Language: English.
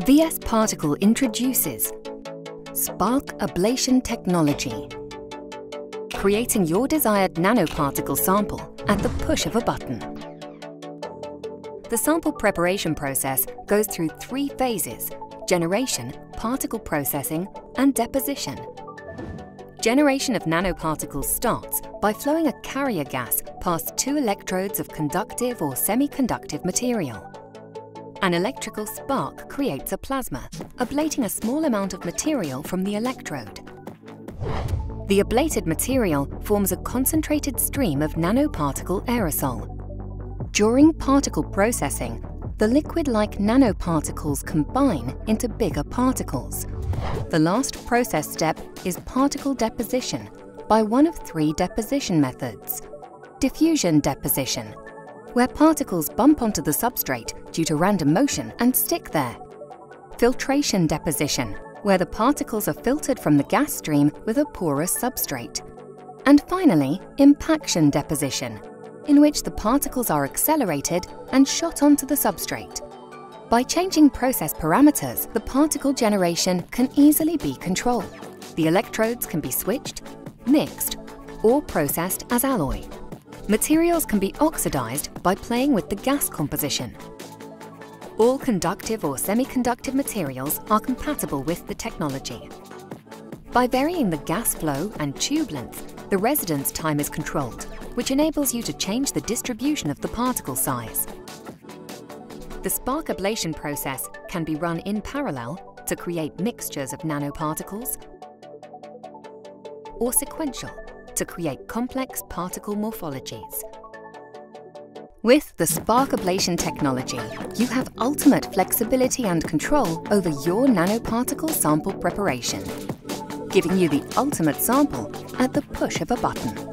VSPARTICLE introduces Spark Ablation Technology, creating your desired nanoparticle sample at the push of a button. The sample preparation process goes through three phases, generation, particle processing and deposition. Generation of nanoparticles starts by flowing a carrier gas past two electrodes of conductive or semiconductive material. An electrical spark creates a plasma, ablating a small amount of material from the electrode. The ablated material forms a concentrated stream of nanoparticle aerosol. During particle processing, the liquid-like nanoparticles combine into bigger particles. The last process step is particle deposition by one of three deposition methods. Diffusion deposition, where particles bump onto the substrate due to random motion and stick there. Filtration deposition, where the particles are filtered from the gas stream with a porous substrate. And finally, impaction deposition, in which the particles are accelerated and shot onto the substrate. By changing process parameters, the particle generation can easily be controlled. The electrodes can be switched, mixed, or processed as alloy. Materials can be oxidized by playing with the gas composition. All conductive or semiconductive materials are compatible with the technology. By varying the gas flow and tube length, the residence time is controlled, which enables you to change the distribution of the particle size. The spark ablation process can be run in parallel to create mixtures of nanoparticles or sequential to create complex particle morphologies. With the Spark Ablation technology, you have ultimate flexibility and control over your nanoparticle sample preparation, giving you the ultimate sample at the push of a button.